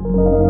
you